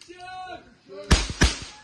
Action!